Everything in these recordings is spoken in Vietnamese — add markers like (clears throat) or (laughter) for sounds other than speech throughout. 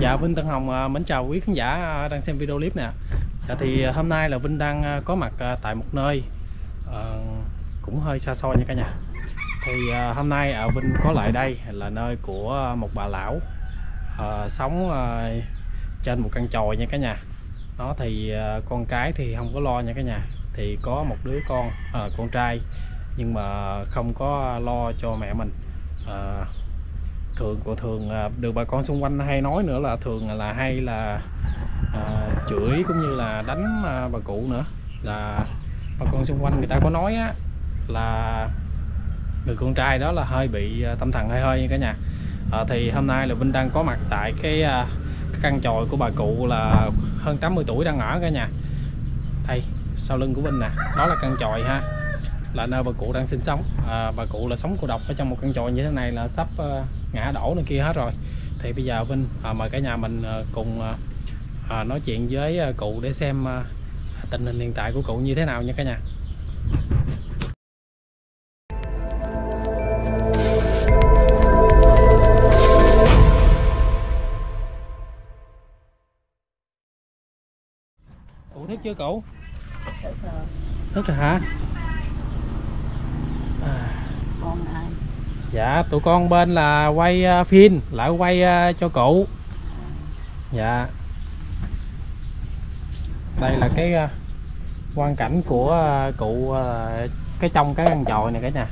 Dạ Vinh Tân Hồng à, mến chào quý khán giả à, đang xem video clip nè. Dạ thì à, hôm nay là Vinh đang có mặt tại một nơi cũng hơi xa xôi nha cả nhà. Thì hôm nay ở Vinh có lại đây là nơi của một bà lão sống trên một căn chòi nha cả nhà. Nó thì con cái thì không có lo nha cả nhà. Thì có một đứa con à, con trai nhưng mà không có lo cho mẹ mình. À, thường của thường à, được bà con xung quanh hay nói nữa là thường là hay là à, chửi cũng như là đánh à, bà cụ nữa. Là bà con xung quanh người ta có nói á là người con trai đó là hơi bị à, tâm thần hơi hơi nha cả nhà. À, thì hôm nay là Vinh đang có mặt tại cái, à, cái căn tròi của bà cụ là hơn 80 tuổi đang ở cả nhà. Đây sau lưng của Vinh nè đó là căn tròi ha là nơi bà cụ đang sinh sống. À, bà cụ là sống cô độc ở trong một căn chòi như thế này là sắp à, ngã đổ này kia hết rồi. Thì bây giờ Vinh à, mời cả nhà mình à, cùng à, nói chuyện với à, cụ để xem à, tình hình hiện tại của cụ như thế nào nha cả nhà. Cụ thức chưa cụ? Thức rồi hả à, con ai dạ tụi con bên là quay à, phim lại quay à, cho cụ dạ. Đây là cái à, quang cảnh của à, cụ à, cái trong cái căn chòi này cả nhà.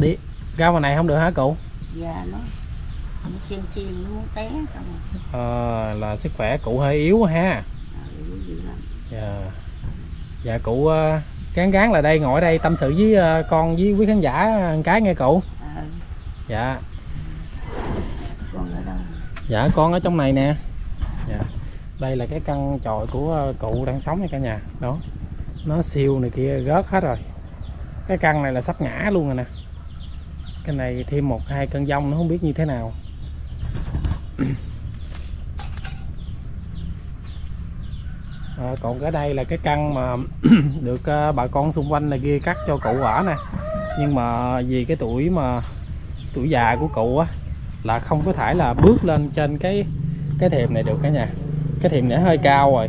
Đi ra ngoài này không được hả cụ? Da nó chiên chiên nó muốn té trong rồi Ờ, là sức khỏe cụ hơi yếu ha. À, yếu dữ lắm. Dạ dạ cụ gán gán là đây ngồi ở đây tâm sự với à, con với quý khán giả một cái nghe cụ. À, dạ. Con ở đâu? Dạ con ở trong này nè. Dạ. Đây là cái căn chòi của ờ, cụ đang sống nha cả nhà. Đó. Nó siêu này kia rớt hết rồi. Cái căn này là sắp ngã luôn rồi nè. Cái này thêm một hai cơn giông nó không biết như thế nào à, Còn cái đây là cái căn mà (clears throat) được ờ, bà con xung quanh này kia cắt cho cụ ở nè. Nhưng mà vì cái tuổi mà tuổi già của cụ á là không có thể là bước lên trên cái cái thềm này được cả nhà. Cái thềm này hơi cao rồi.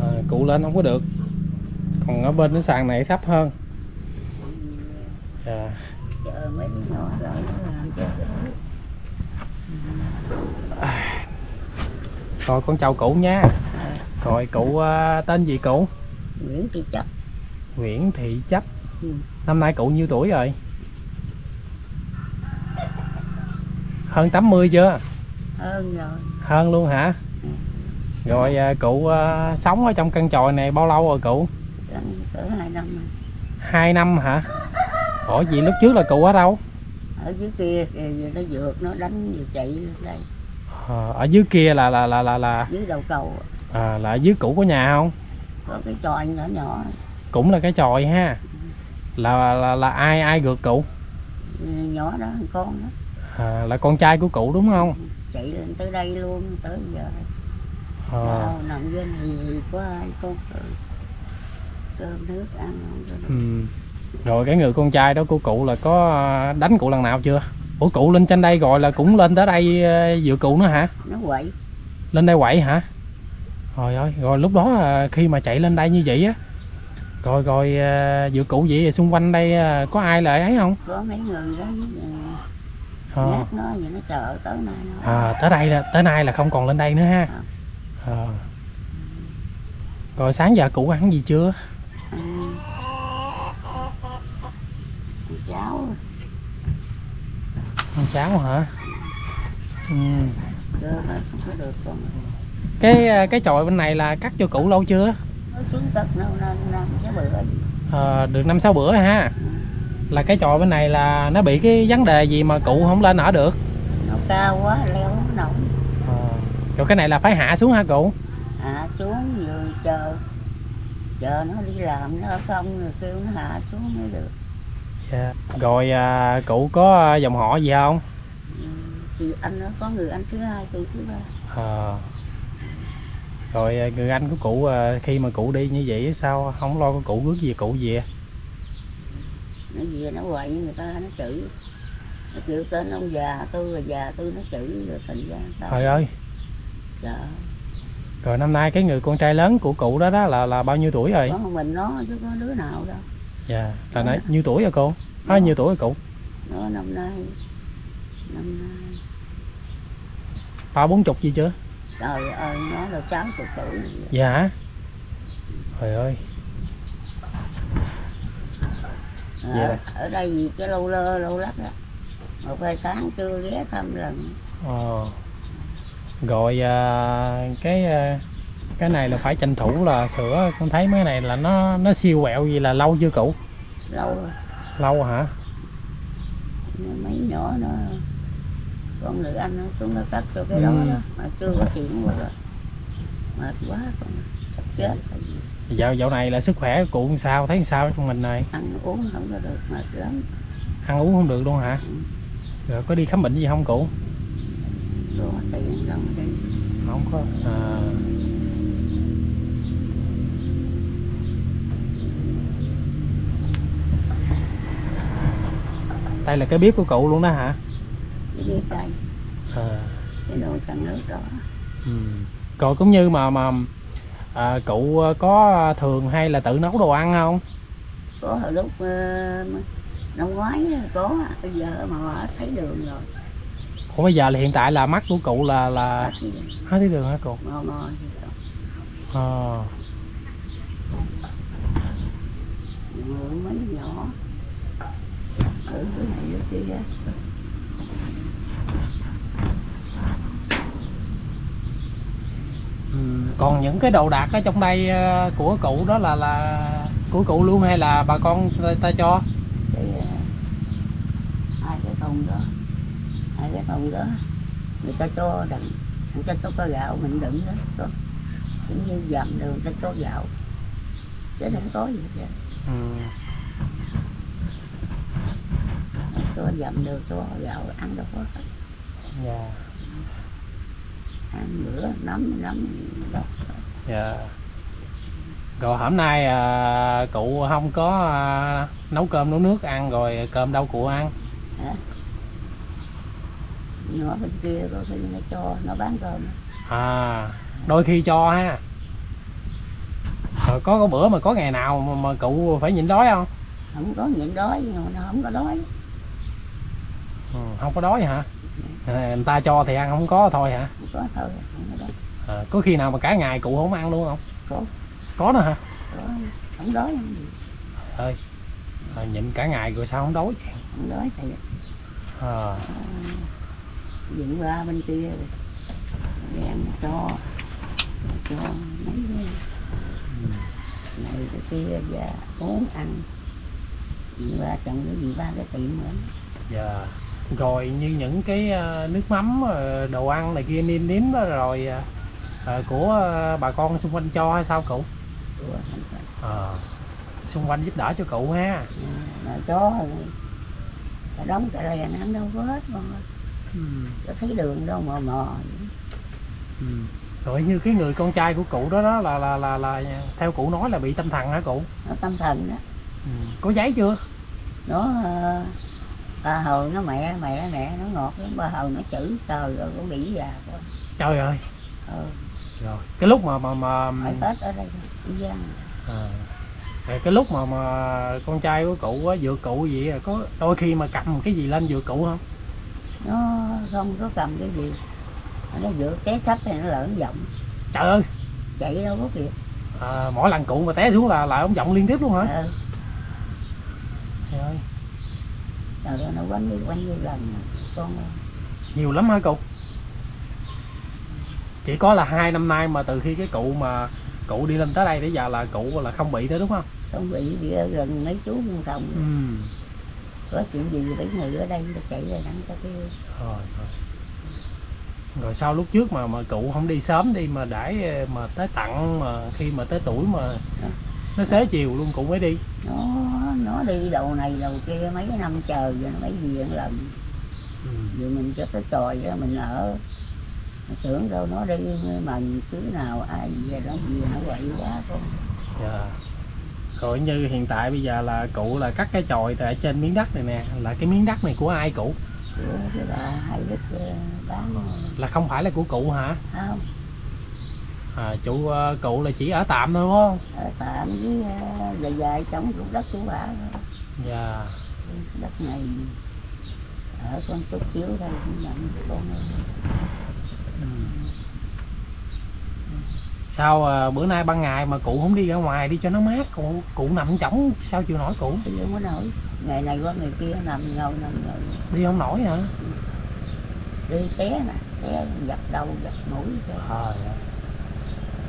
À, cụ lên không có được. Còn ở bên cái sàn này thấp hơn. À, đứa nhỏ rồi con chào cụ nha. À, rồi cụ à, tên gì cụ? Nguyễn Thị Chấp. Nguyễn Thị Chấp. Ừ. năm nay cụ nhiêu tuổi rồi? Hơn 80 chưa? Hơn rồi. Hơn luôn hả? Rồi à, cụ à, sống ở trong căn chòi này bao lâu rồi cụ? Cỡ hai năm rồi. Hai năm hả? Ủa gì lúc trước là cụ ở đâu? Ở dưới kia kìa nó vượt nó đánh vừa chạy lên đây Ờ, ở dưới kia là là là là là dưới đầu cầu. À, là ở dưới cũ của nhà không? Có cái tròi nhỏ nhỏ. Cũng là cái chòi ha. Là là, là ai ai gượt cụ ừ, nhỏ đó con đó. À, là con trai của cụ đúng không? Chạy lên tới đây luôn tới giờ. Nào, nằm dưới này có ai con cơm, nước ăn không ừm. rồi cái người con trai đó của cụ là có à, đánh cụ lần nào chưa ủa cụ lên trên đây rồi là cũng lên tới đây à, dựa cụ nữa hả? Nó quậy. Lên đây quậy hả? Rồi ơi rồi lúc đó là khi mà chạy lên đây như vậy á rồi rồi à, dựa cụ vậy xung quanh đây à, có ai lại ấy không? Có mấy người đó với ờ. nhát nó vậy nó chờ tới nay nó à, tới đây là tới nay là không còn lên đây nữa ha. Ờ. rồi sáng giờ cụ ăn gì chưa? Ăn. Cháo ăn cháo hả? Ừ. con cái à, cái chòi bên này là cắt cho cụ lâu chưa? Xuống nó năm năm cái bữa Ờ, được năm sáu bữa ha. Là cái chòi bên này là nó bị cái vấn đề gì mà cụ không lên ở được? Nó cao quá leo không nổi. Ờ. rồi cái này là phải hạ xuống hả cụ? Hạ xuống vừa chờ. Chờ nó đi làm nó không rồi kêu nó hạ xuống mới được dạ. rồi à, cụ có dòng họ gì không? Thì anh nó có người anh thứ hai tôi thứ ba. Ờ. rồi à, người anh của cụ à, khi mà cụ đi như vậy sao không lo có cụ rước gì cụ về? Nó về nó quậy người ta nó chửi. Nó kêu tên ông già tôi là già tôi nó chửi rồi thành ra trời ơi. Sợ rồi năm nay cái người con trai lớn của cụ đó đó là là bao nhiêu tuổi rồi? Có mình nó chứ có đứa nào đâu dạ. Là nãy nhiêu tuổi rồi cô? À, nhiêu tuổi rồi cụ nó năm nay. Năm nay. Ba bốn chục gì chưa? Trời ơi nó là sáu chục tuổi. Dạ. Trời ơi. Ở, Dạ. ở đây gì cái lâu lơ lâu lắc á. Một hai tháng chưa ghé thăm lần. Ờ. rồi à, cái à, cái này là phải tranh thủ là sửa. Con thấy mấy này là nó nó siêu quẹo gì là lâu chưa cụ? Lâu rồi. Lâu hả? Mấy nhỏ nó con người anh nó xuống nó cắt cho cái đó Ừ. đó mà chưa có chuyện qua rồi. Mệt quá con sắp chết rồi. dạo dạo này là sức khỏe của cụ sao? Thấy sao trong mình này? Ăn uống không có được mệt lắm. Ăn uống không được luôn hả? Ừ. rồi có đi khám bệnh gì không cụ? Có tiền đi. Không có à. Đây là cái bếp của cụ luôn đó hả? Cái đi đây. À. cái nồi săn nước đó. Ừ. rồi cũng như mà mà à, cụ có thường hay là tự nấu đồ ăn không? Có hồi lúc uh, năm ngoái có bây giờ mà thấy đường rồi. Ủa bây giờ là hiện tại là mắt của cụ là là hết thấy đường. Hả cụ rồi à. mượn mấy nhỏ mượn cái này cái kia ừ. còn những cái đồ đạc ở trong đây ờ, của cụ đó là là của cụ luôn hay là bà con ta, ta cho cái ờ, hai cái thùng đó hai cái thùng đó người ta cho đựng người ta cho có gạo mình đựng đó có cũng như dầm đường người ta cho gạo chứ không có gì hết ừ. Cho dầm đường cho gạo ăn đâu có hết. dạ. Ăn bữa nấm nấm đó dạ. Rồi hôm nay à, cụ không có à, nấu cơm nấu nước ăn rồi cơm đâu cụ ăn? Hả? Nhỏ bên kia có khi nó cho nó bán cơm. À đôi khi cho ha. Rồi có có bữa mà có ngày nào mà, mà cụ phải nhịn đói không? Không có nhịn đói nhưng mà nó không có đói ừ, không có đói hả? À, người ta cho thì ăn không có thôi hả? Không có thôi không có à, có khi nào mà cả ngày cụ không ăn luôn không? Có. Có nữa hả? Có không đói không gì. Ơi à, nhịn cả ngày rồi sao không đói chứ không đói thì à, dựng qua bên kia rồi. Đem cho cho mấy cái này cái kia và uống ăn. Dựng qua trồng cái gì ba cái tiệm nữa. Dạ rồi như những cái à, nước mắm à, đồ ăn này kia niêm nếm đó rồi à, à, của à, bà con xung quanh cho hay sao cụ à, xung quanh giúp đỡ cho cụ ha mà cho cả đóng cả lèn ăn đâu có hết con ơi ừ. có thấy đường đâu mà mò vậy. Ừ. rồi như cái người con trai của cụ đó đó là là là, là theo cụ nói là bị tâm thần hả cụ nó tâm thần đó ừ. có giấy chưa nó ờ, ba hồi nó mẹ mẹ mẹ nó ngọt lắm. Ba hồi nó chửi trời rồi cũng bị già quá. Trời ơi. Ừ, rồi cái lúc mà mà mà phải tết ở đây đi gian à, rồi cái lúc mà mà con trai của cụ á dựa cụ vậy à, có đôi khi mà cầm cái gì lên dựa cụ không? Nó không có cầm cái gì. Nó giữa té sắp thì nó lợn giọng. Trời ơi. Chạy đâu có kịp. À, mỗi lần cụ mà té xuống là là ông giọng liên tiếp luôn hả? Ừ, trời ơi ơi, nó quánh đi quánh đi lần con nhiều lắm hả cụ? Chỉ có là hai năm nay mà từ khi cái cụ mà cụ đi lên tới đây tới giờ là cụ là không bị nữa đúng không? Không bị đi ở gần mấy chú con đồng ừ. Có chuyện gì mấy người ở đây nó chạy ra đặng ta kêu. Rồi, rồi. rồi sau lúc trước mà mà cụ không đi sớm đi mà đãi mà tới tặng mà khi mà tới tuổi mà nó xế chiều luôn cụ mới đi. Nó nó đi đầu này đầu kia mấy năm trời rồi nó mới về một lần. Ừ. mình cho cái tròi đó mình ở nó tưởng đâu nó đi mần chứ nào ai về đó về nó quậy quá con. Dạ. rồi như hiện tại bây giờ là cụ là cắt cái chòi tại trên miếng đất này nè là cái miếng đất này của ai cụ? Của bà hai đức ờ, bán. Là không phải là của cụ hả? Không à, chủ ờ, cụ là chỉ ở tạm thôi đúng không ở tạm với ờ, dài dài trống ruộng đất của bà thôi. dạ đất này ở con chút xíu đây cũng nhận con. Ừ. sao à, bữa nay ban ngày mà cụ không đi ra ngoài đi cho nó mát cụ cụ nằm chỏng sao chịu nổi cụ Bây giờ mới nổi ngày này qua ngày kia nằm ngồi nằm ngồi đi không nổi hả đi té nè té dập đầu dập mũi. Trời ơi.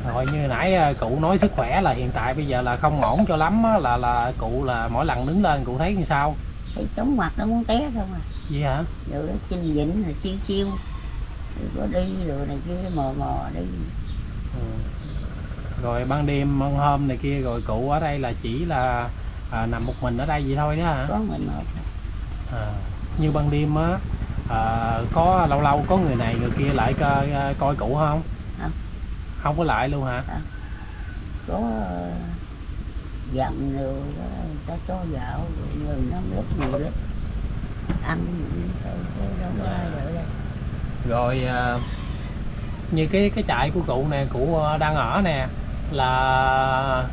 Rồi như nãy à, cụ nói sức khỏe là hiện tại bây giờ là không ổn cho lắm á, là là cụ là mỗi lần đứng lên cụ thấy như sao? Thấy chóng mặt nó muốn té không à. Vậy hả? Rồi nó xin vịnh rồi chiêu chiêu. Rồi có đi rồi này kia mò mò đi. Ừ. rồi ban đêm ban hôm này kia rồi cụ ở đây là chỉ là à, nằm một mình ở đây vậy thôi đó hả? Có mình một à, như ban đêm á à, có lâu lâu có người này người kia lại coi, coi cụ không Không. có lại luôn hả? Có ờ, dặn đó, người ta cho dạo rồi người năm lít mười lít ăn những cái cái đó ai ở đây. Rồi à, như cái cái trại của cụ nè cụ ờ, đang ở nè là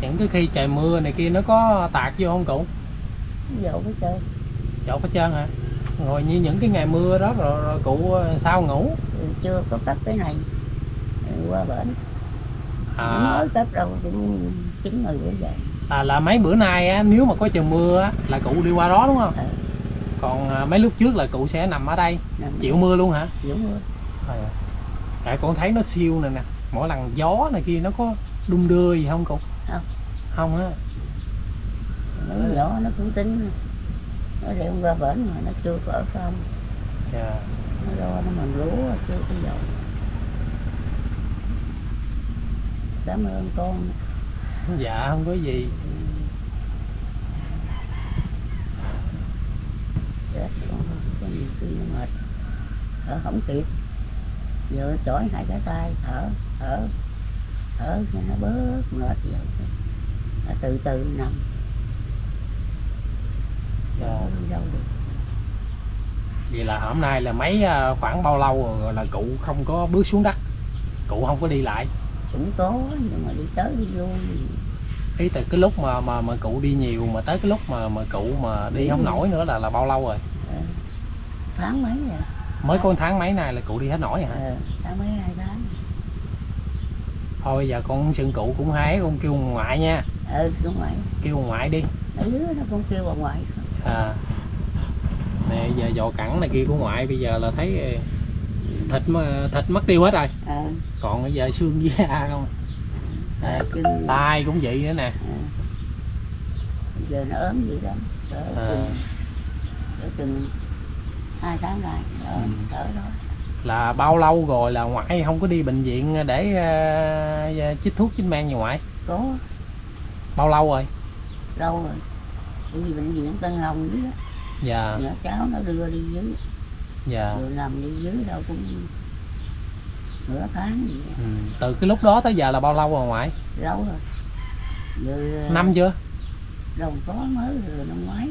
những cái khi trời mưa này kia nó có tạt vô không cụ? Dạo cái chơi. Dột hết trơn hả? Rồi như những cái ngày mưa đó rồi, rồi cụ ờ, sao ngủ? Ừ, chưa có cất cái này qua bển. À, mới cất đâu cũng chín người bữa vậy à, là mấy bữa nay á, nếu mà có trời mưa á, là cụ đi qua đó đúng không? Ừ, còn à, mấy lúc trước là cụ sẽ nằm ở đây nằm chịu mưa luôn hả? Chịu mưa. Ơi. tại con thấy nó siêu nè nè mỗi lần gió này kia nó có đung đưa gì không cụ Không. không á. Nó nhỏ nó cũng tính. Nó đem qua bển mà nó chưa có không. Dạ. Nó lo nó mần lúa chưa có dầu cảm ơn con. Dạ không có gì. Chết con ơi, có nhiều khi nó mệt thở không kịp. Giờ chổi hai cái tay thở thở thở cho nó bớt mệt vậy nó từ từ nằm. Dạ. Đâu đi. Đâu được vậy là hôm nay là mấy à, khoảng bao lâu rồi là cụ không có bước xuống đất? Cụ không có đi lại cũng có nhưng mà đi tới đi lui. Ý từ cái lúc mà mà mà cụ đi nhiều mà tới cái lúc mà mà cụ mà đi không nổi nữa là là bao lâu rồi? Ờ, tháng mấy rồi mới có tháng mấy này là cụ đi hết nổi hả? Ờ, tháng mấy hai tháng. Thôi giờ con sưng cụ cũng hái con kêu ngoại nha. Ừ đúng vậy kêu ngoại đi. Đứa nó cũng kêu bà ngoại. À. Nè giờ dò cẳng này kia của ngoại bây giờ là thấy thịt mà thịt mất tiêu hết rồi. Ờ còn bây giờ xương với da không? Chân tay cũng vậy nữa nè. Ờ. giờ nó ốm vậy đó. Cỡ À. chừng chừng hai tháng này đó, Ừ. cỡ đó. Là bao lâu rồi là ngoại không có đi bệnh viện để ờ, chích thuốc chích men gì ngoại? Có. Bao lâu rồi? Lâu rồi. Đi bệnh viện Tân Hồng dưới đó. Dạ. Nhỏ cháu nó đưa đi dưới dạ. Rồi nằm đi dưới đâu cũng nửa tháng gì ừ. từ cái lúc đó tới giờ là bao lâu rồi ngoại? Lâu rồi. Giờ năm chưa? đồng có mới rồi năm ngoái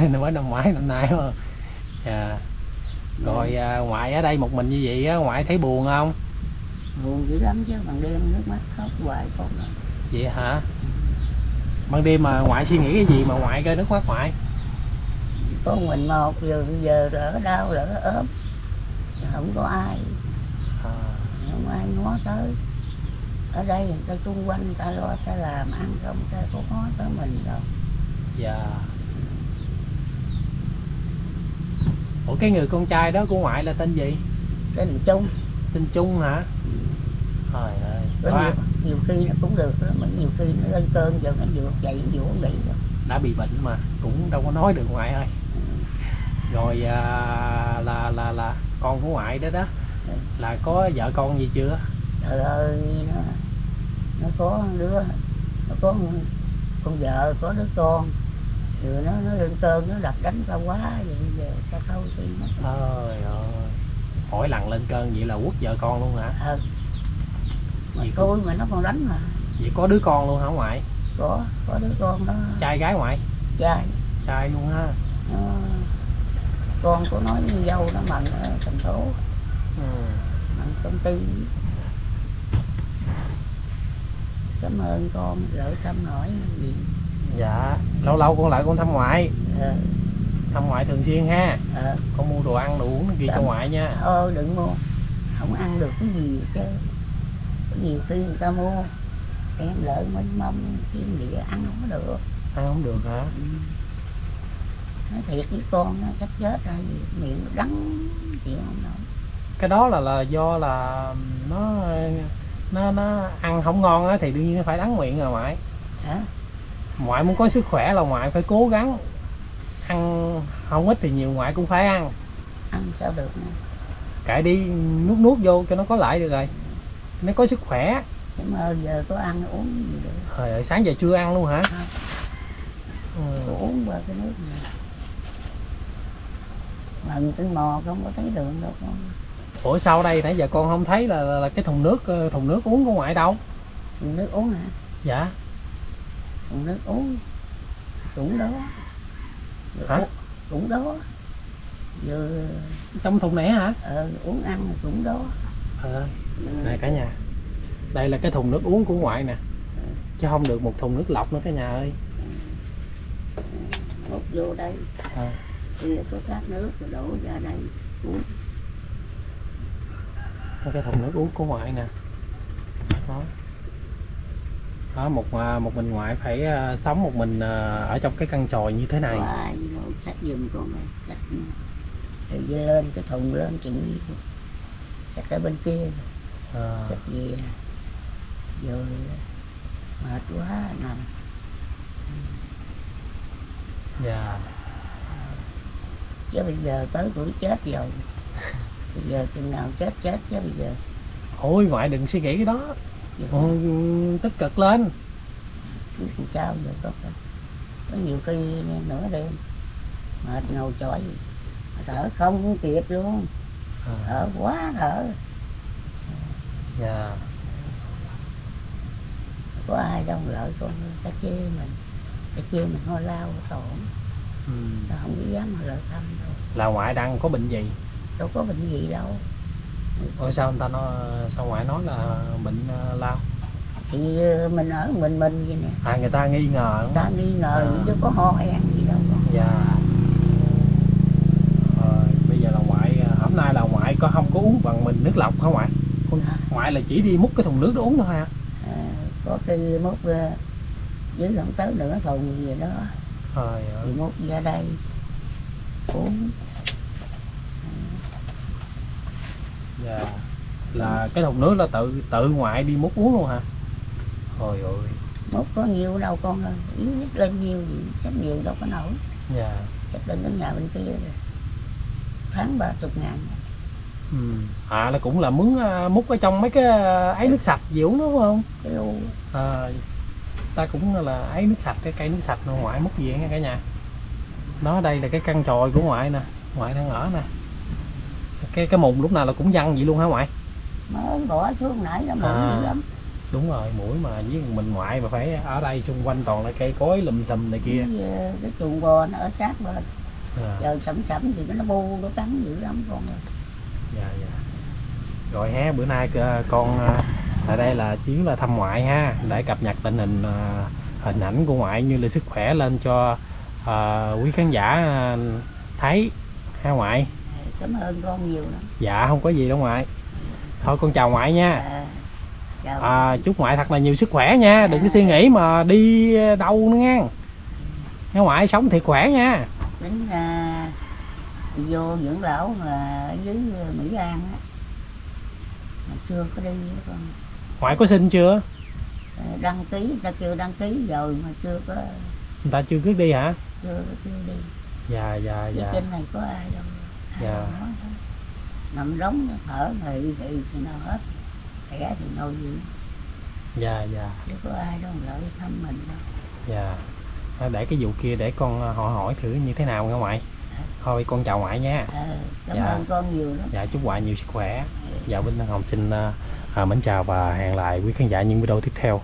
(laughs) năm mới năm ngoái năm nay mà. Dạ. Rồi à, ngoại ở đây một mình như vậy á ngoại thấy buồn không? Buồn dữ lắm chứ bằng đêm nước mắt khóc hoài con rồi vậy hả? Ban đêm mà ngoại suy nghĩ cái gì mà ngoại rơi nước mắt ngoại có mình một giờ bây giờ đỡ đau đỡ ốm. Không có ai. À, không ai ngó tới. Ở đây người ta xung quanh người ta lo ta làm ăn không ta có ngó tới mình đâu. Dạ. Ủa cái người con trai đó của ngoại là tên gì? Cái mình chung tên trung hả? Trời ơi có nhiều, nhiều khi nó cũng được đó mà nhiều khi nó lên cơn giờ nó vừa chạy vừa không đi rồi đã bị bệnh mà cũng đâu có nói được ngoại ơi rồi à, là là là con của ngoại đó đó. Ừ. là có vợ con gì chưa? Trời ơi nó, nó có đứa nó có con vợ có đứa con. Rồi nó nó lên cơn nó đập đánh ta quá vậy giờ ta thôi đi mất ơi. Mỗi lần lên cơn vậy là quất vợ con luôn hả? Ờ. Mà Gì thôi mà nó còn đánh mà. Vậy có đứa con luôn hả ngoại? Có có đứa con đó. Trai gái ngoại? Trai. Trai luôn ha. Nó, con của nó như dâu nó mận ở thành phố. Ừ. mận công ty. Cảm ơn con gửi thăm hỏi gì. Dạ lâu lâu con lại con thăm ngoại. Ờ thăm ngoại thường xuyên ha. Ờ con mua đồ ăn đồ uống kia cho Dạ. ngoại nha. Thôi đừng mua. Không ăn được cái gì chứ. Nhiều khi người ta mua đem lợi mênh mông chim địa ăn không có được. Ăn không được hả? Ừ. nói thiệt với con á, chắc chết hay gì miệng đắng chịu không nổi. Cái đó là là do là nó nó nó ăn không ngon á thì đương nhiên nó phải đắng miệng rồi ngoại. Hả? Ngoại muốn có sức khỏe là ngoại phải cố gắng ăn không ít thì nhiều ngoại cũng phải ăn. Ăn sao được nè? Cải đi nuốt nuốt vô cho nó có lại được rồi. Nó có sức khỏe. Chứ mà giờ có ăn uống gì được? Trời ơi, sáng giờ chưa ăn luôn hả? Ừ. Uống qua cái nước này mần trên mò không có thấy đường đâu. Con ủa sau đây nãy giờ con không thấy là, là, là cái thùng nước ờ, thùng nước uống của ngoại đâu? Dùng nước uống hả? Dạ. Dùng nước uống. Cũng đó. Hả? cũng đó. Vừa trong thùng này hả? Ờ, uống ăn cũng đó. Ờ này cả nhà. Đây là cái thùng nước uống của ngoại nè. Chứ không được một thùng nước lọc nữa cả nhà ơi. Hút vô đây. À, có khát nước rồi đổ ra đây uống. Cái thùng nước uống của ngoại nè. Đó. Đó một à, một mình ngoại phải à, sống một mình à, ở trong cái căn tròi như thế này. Hoài đâu sách giùm con này sách thì đi lên cái thùng lên chuyện gì sách ở bên kia. À, sách gì rồi mệt quá nằm. Dạ chứ bây giờ tới tuổi chết rồi. Bây giờ chừng nào chết chết chứ bây giờ. Ôi ngoại đừng suy nghĩ cái đó. Giờ ừ, tích cực lên. Làm sao giờ có có nhiều khi nửa đêm mệt ngồi chọi thở không kịp luôn. À, thở quá thở. Dạ. Có ai đâu lợi con ta chê mình ta chê mình ho lao tổn ừ. ta không dám mà lợi thăm đâu. Là ngoại đang có bệnh gì? Đâu có bệnh gì đâu. Ôi sao người ta nói sao ngoại nói là bệnh à, lao? Thì mình ở mình mình vậy nè. À người ta nghi ngờ đúng ta không? nghi ngờ À. chứ có ho hen gì đâu. Con dạ. Rồi bây giờ là ngoại à, hôm nay là ngoại có không có uống bằng mình nước lọc hả ngoại? Con- Hả? ngoại là chỉ đi múc cái thùng nước đó uống thôi hả? À, có khi múc ra dưới không tới nửa thùng gì đó thì ơi. Múc ra đây. Uống. Dạ. Là cái thùng nước là tự tự ngoại đi múc uống luôn hả? Trời ơi. Múc có nhiều đâu con ơi. Yếu nhất lên nhiều gì chắc nhiều đâu có nổi. Dạ. Chắc lên đến nhà bên kia rồi. Tháng ba chục ngàn. Ừ. à là cũng là mướn à, múc ở trong mấy cái à, ấy nước sạch gì uống đúng không? Cái lu. À, ta cũng là ấy nước sạch cái cây nước sạch mà ngoại múc về nha cả nhà. Đó đây là cái căn tròi của ngoại nè ngoại đang ở nè. Cái cái mùng lúc nào là cũng văng vậy luôn hả ngoại? Mới bỏ xuống nãy là mượn À. lắm. đúng rồi mũi mà với mình ngoại mà phải ở đây xung quanh toàn là cây cối lùm xùm này kia. Cái, ờ, cái chuồng bò nó ở sát bên à, giờ sẩm sẩm thì nó bu nó cắn dữ lắm con dạ dạ. Rồi ha bữa nay ờ, con ở đây là chuyến là thăm ngoại ha để cập nhật tình hình ờ, hình ảnh của ngoại như là sức khỏe lên cho ờ, quý khán giả ờ, thấy ha ngoại. Cảm ơn con nhiều lắm. Dạ không có gì đâu ngoại. Thôi con chào ngoại nha. À, chào à, chúc ngoại thật là nhiều sức khỏe nha đừng có suy nghĩ mà đi đâu nữa nha nha ngoại sống thiệt khỏe nha. Đến à, vô dưỡng lão mà ở dưới Mỹ An á mà chưa có đi con ngoại có xin chưa? À, đăng ký người ta kêu đăng ký rồi mà chưa có người ta chưa quyết đi hả? Chưa có kêu đi. Dạ dạ dạ. trên này có ai đâu. Ai Dạ. đâu nằm đóng thở thì thì thì nào hết. Khỏe thì nôi gì? Dạ dạ. Chứ có ai đâu lợi thăm mình đâu. Dạ. À, để cái vụ kia để con ờ, hỏi hỏi thử như thế nào nha ngoại. Thôi con chào ngoại nha. À, cảm Dạ. ơn con nhiều lắm. Dạ chúc ngoại nhiều sức khỏe. Dạ Vinh Tân Hồng xin ờ, à, mến chào và hẹn lại quý khán giả những video tiếp theo.